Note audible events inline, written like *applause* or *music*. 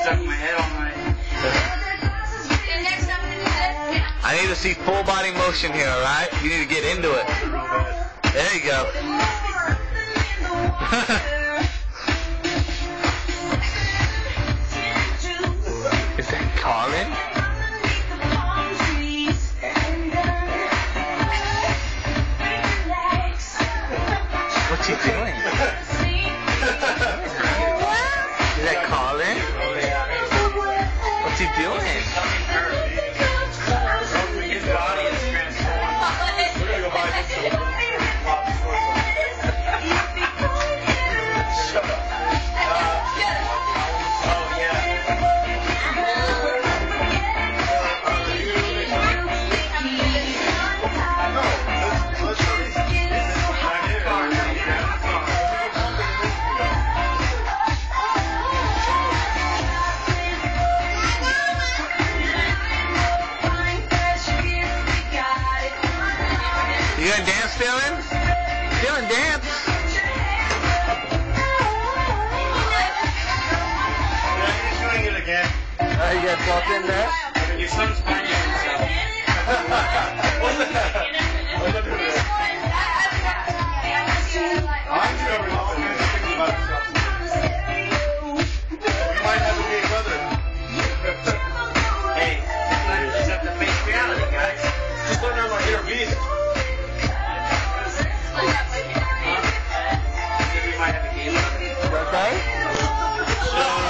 stuck my head on my. I need to see full body motion here, alright? You need to get into it. There you go. Is that Collin? What's he doing? *laughs* *laughs* doing? His body is transformed. Oh yeah. You gonna dance, Dylan? Dylan, dance. Yeah, he's doing it again. Oh, you got in there? Okay?